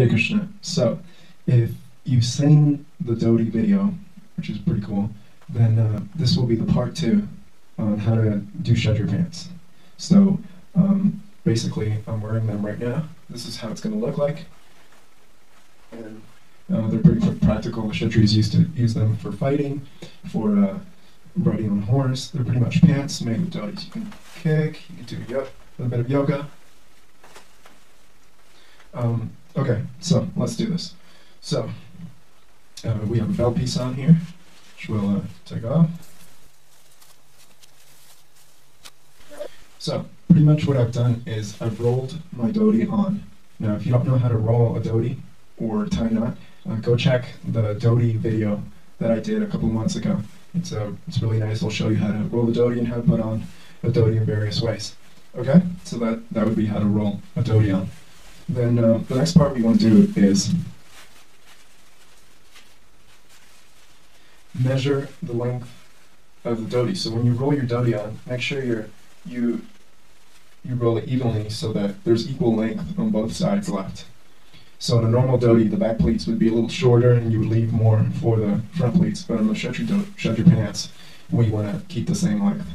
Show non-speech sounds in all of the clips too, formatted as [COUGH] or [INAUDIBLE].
Hare Krishna. So, if you've seen the Dhoti video, which is pretty cool, then uh, this will be the part two on how to do Kshatriya pants. So, um, basically, I'm wearing them right now. This is how it's going to look like. And uh, they're pretty pr- practical. The Kshatris used to use them for fighting, for uh, riding on a horse. They're pretty much pants made with dhotis. You can kick, you can do a little bit of yoga. Um, okay, so let's do this. So, uh, we have a belt piece on here, which we'll uh, take off. So, pretty much what I've done is I've rolled my dhoti on. Now, if you don't know how to roll a dhoti or tie knot, uh, go check the dhoti video that I did a couple months ago. It's uh, it's really nice. I'll show you how to roll the dhoti and how to put on a dhoti in various ways. Okay, so that that would be how to roll a dhoti on. Then uh, the next part we want to do is measure the length of the dhoti. So when you roll your dhoti on, make sure you're you you roll it evenly so that there's equal length on both sides left. So in a normal dhoti, the back pleats would be a little shorter and you would leave more for the front pleats. But on the Kshatriya, dho- Kshatriya pants, we want to keep the same length.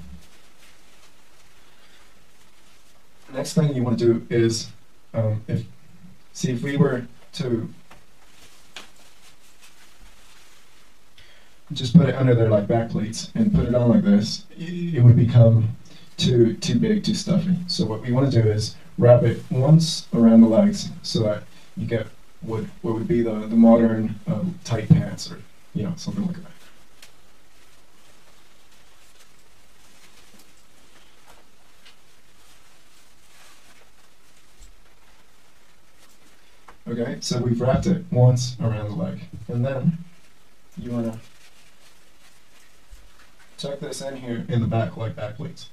Next thing you want to do is, um, if see if we were to just put it under their like back pleats and put it on like this, it would become too too big, too stuffy. So what we want to do is wrap it once around the legs so that you get what what would be the the modern um, tight pants or you know something like that. Okay, so we've wrapped it once around the leg, and then you want to tuck this in here in the back like back pleats.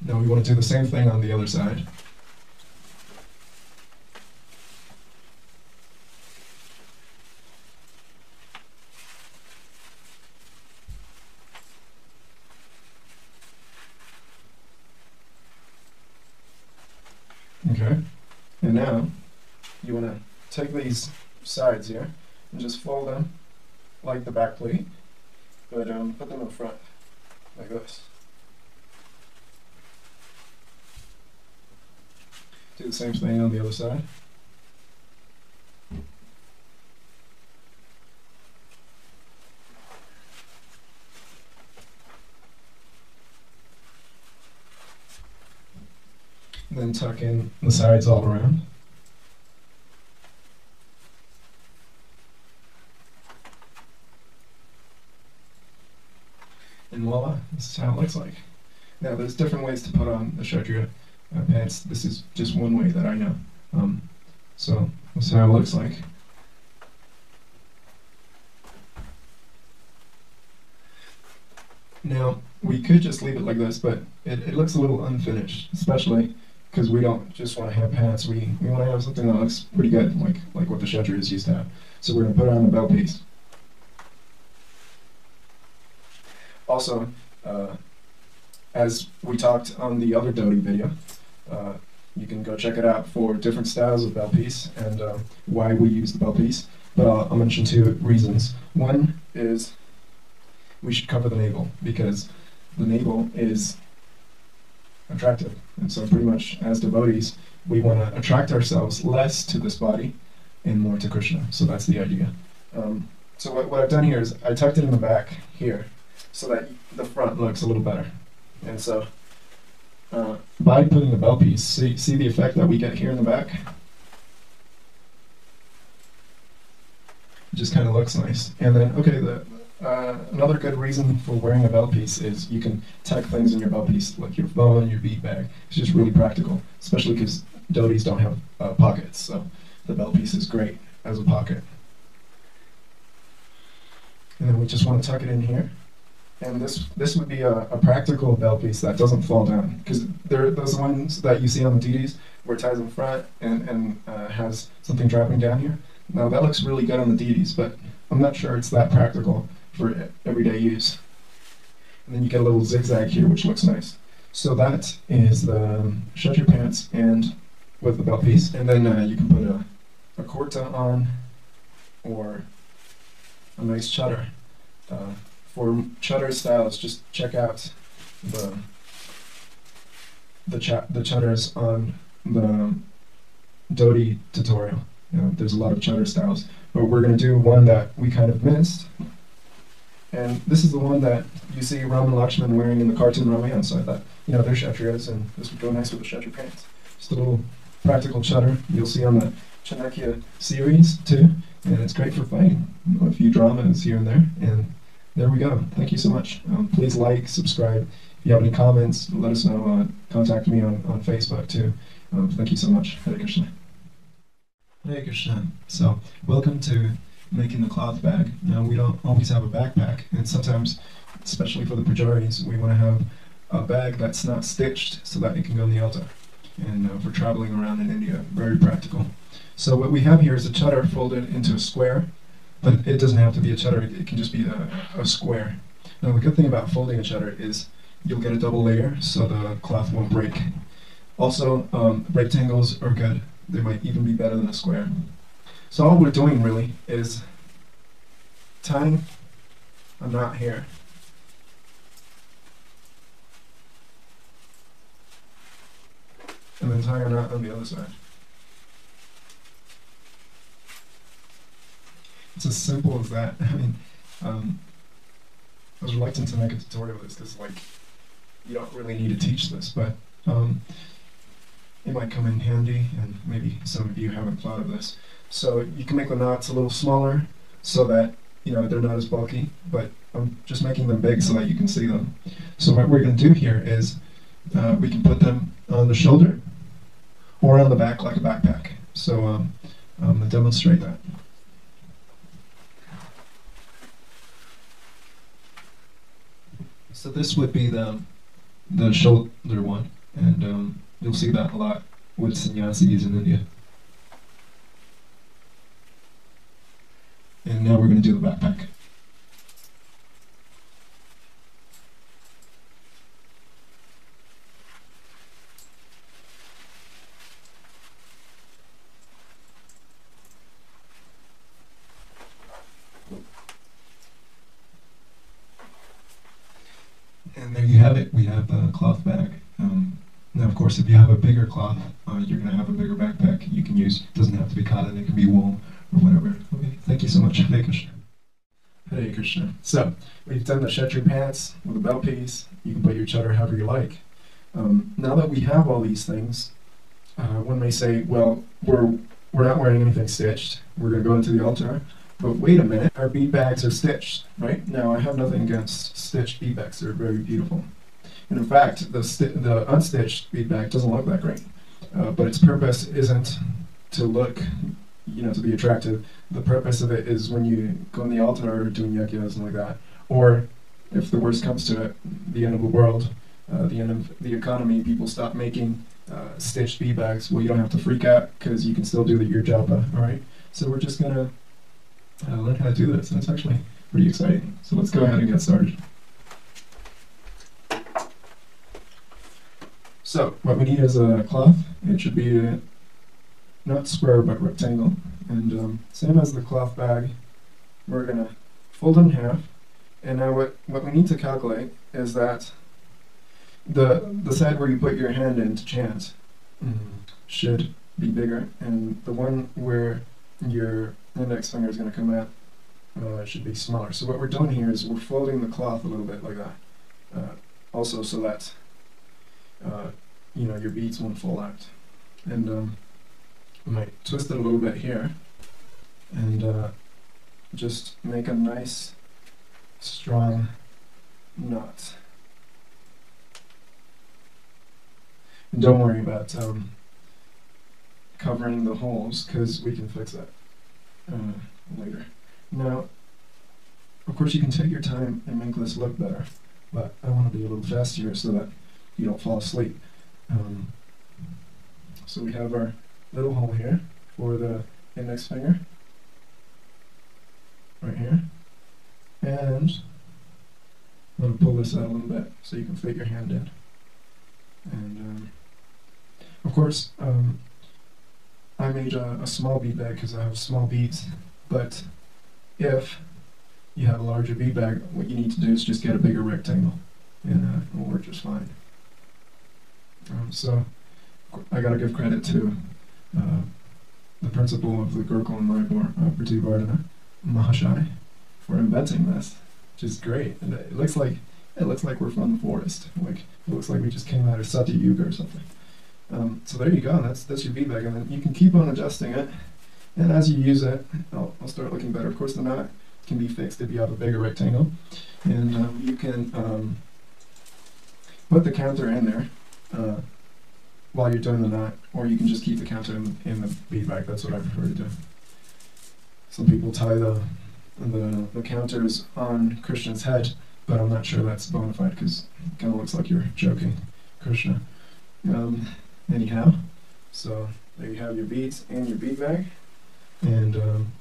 Now we want to do the same thing on the other side. Okay, and now you want to take these sides here and just fold them like the back plate, but um, put them in front like this. Do the same thing on the other side. Then tuck in the sides all around. And voila, this is how it looks like. Now, there's different ways to put on the Kshatriya uh, pants. This is just one way that I know. Um, so this is how it looks like. Now we could just leave it like this, but it, it looks a little unfinished, especially because we don't just want to have pants. We, we want to have something that looks pretty good, like like what the Kshatriyas used to have. So we're gonna put it on the belt piece. Also, uh, as we talked on the other Dhoti video, uh, you can go check it out for different styles of belt piece and um, why we use the belt piece. But I'll, I'll mention two reasons. One is we should cover the navel because the navel is attractive. And so, pretty much as devotees, we want to attract ourselves less to this body and more to Krishna. So, that's the idea. Um, so, what, what I've done here is I tucked it in the back here so that the front looks a little better. And so, uh, by putting the belt piece, see, see the effect that we get here in the back? It just kind of looks nice. And then, okay, the uh, another good reason for wearing a belt piece is you can tuck things in your belt piece, like your phone, your bead bag. It's just really practical, especially because dhotis don't have uh, pockets, so the belt piece is great as a pocket. And then we just want to tuck it in here. And this this would be a, a practical belt piece that doesn't fall down because there are those ones that you see on the Deities where it ties in front and and uh, has something dropping down here. Now that looks really good on the Deities, but I'm not sure it's that practical for everyday use. And then you get a little zigzag here, which looks nice. So that is the um, Kshatriya pants and with the belt piece, and then uh, you can put a, a kurta on or a nice cheddar. Uh, for chutter styles, just check out the the chat the chutters on the Dhoti tutorial. You know, there's a lot of chutter styles, but we're going to do one that we kind of missed. And this is the one that you see Ram and Lakshman wearing in the cartoon Ramayana. So I thought, you know, they're Kshatriyas, and this would go nice with the Kshatriya pants. Just a little practical chutter you'll see on the Chanakya series too, and it's great for fighting. You know, a few dramas here and there, and there we go. Thank you so much. Um, please like, subscribe. If you have any comments, let us know. Uh, contact me on, on Facebook too. Um, thank you so much. Hare Krishna. Hare Krishna. So, welcome to making the cloth bag. Now, we don't always have a backpack, and sometimes, especially for the pujaris, we want to have a bag that's not stitched so that it can go in the altar. And uh, for traveling around in India, very practical. So what we have here is a chutter folded into a square, but it doesn't have to be a chutter, it can just be a, a square. Now the good thing about folding a chutter is you'll get a double layer so the cloth won't break. Also, um, rectangles are good. They might even be better than a square. So all we're doing really is tying a knot here. And then tying a knot on the other side. It's as simple as that. [LAUGHS] I mean, um, I was reluctant to make a tutorial of this because, like, you don't really need to teach this, but um, it might come in handy, and maybe some of you haven't thought of this. So you can make the knots a little smaller so that you know they're not as bulky, but I'm just making them big so that you can see them. So what we're going to do here is uh, we can put them on the shoulder or on the back like a backpack. So um, I'm going to demonstrate that. So this would be the the shoulder one, and um, you'll see that a lot with sannyasis in India. And now we're going to do the backpack. And there you have it. We have a cloth bag. Um, now, of course, if you have a bigger cloth, uh, you're going to have a bigger backpack you can use. It doesn't have to be cotton. It can be wool or whatever. Okay, thank you so much. Hare Krishna. Hare Krishna. So, we've done the Kshatriya pants with a belt piece. You can put your chutter however you like. Um, now that we have all these things, uh, one may say, well, we're, we're not wearing anything stitched. We're going to go into the altar. But wait a minute, our bead bags are stitched, right? Now, I have nothing against stitched bead bags. They're very beautiful. And in fact, the, the unstitched bead bag doesn't look that great. Uh, but its purpose isn't to look you know, to be attractive. The purpose of it is when you go on the altar or doing yagyas and like that, or if the worst comes to it, the end of the world, uh, the end of the economy, people stop making uh, stitched bead bags. Well, you don't have to freak out because you can still do the, your japa. All right. So we're just gonna uh, learn how to do this, and it's actually pretty exciting. So let's go ahead and get started. So what we need is a cloth. It should be not square but rectangle. And um, same as the cloth bag, we're going to fold in half. And now what, what we need to calculate is that the, the side where you put your hand in to chant mm, should be bigger. And the one where your index finger is going to come out uh, should be smaller. So what we're doing here is we're folding the cloth a little bit like that. Uh, also so that uh, you know your beads won't fall out. And um, I might twist it a little bit here and uh, just make a nice strong knot. And don't worry about um, covering the holes because we can fix that uh, later. Now, of course you can take your time and make this look better, but I want to be a little faster so that you don't fall asleep. Um, so we have our little hole here for the index finger. Right here. And I'm going to pull this out a little bit so you can fit your hand in. And um, of course, um, I made a, a small bead bag because I have small beads. But if you have a larger bead bag, what you need to do is just get a bigger rectangle, and uh, it will work just fine. Um, so I gotta give credit to uh, the principal of the Gurukul in Mayapur, uh, Prativardhana Mahashai, for inventing this, which is great. And it looks like it looks like we're from the forest. Like it looks like we just came out of Satya Yuga or something. Um, so there you go. That's that's your bead bag, and then you can keep on adjusting it. And as you use it, I'll, I'll start looking better. Of course, the knot can be fixed if you have a bigger rectangle, and um, you can um, put the counter in there. Uh, while you're doing the knot, or you can just keep the counter in, in the bead bag. That's what I prefer to do. Some people tie the the, the counters on Krishna's head, but I'm not sure that's bona fide because it kind of looks like you're joking, Krishna. Um, anyhow, so there you have your beads and your bead bag, and um,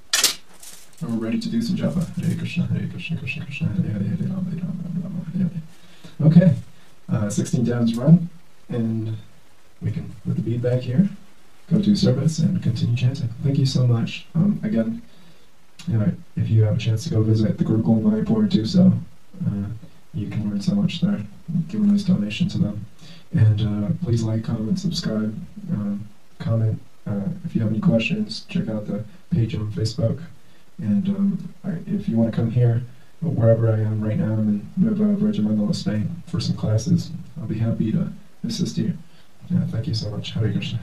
we're ready to do some japa. Hare Krishna, Hare Krishna, Krishna Krishna, Hare Hare, Hare Rama, Hare Rama, Rama, Hare Hare. Okay, uh, 16 downs run, and we can put the bead bag here, go to service, and continue chanting. Thank you so much. Um, again, you know, if you have a chance to go visit the Gurukul in Mayapur, do so. Uh, you can learn so much there. Give a nice donation to them. And uh, please like, comment, subscribe, um, comment. Uh, if you have any questions, check out the page on Facebook. And um, I, if you want to come here, wherever I am right now, I'm in Nueva Virgin Spain, for some classes. I'll be happy to assist you. Yeah, thank you so much. Hare Krishna.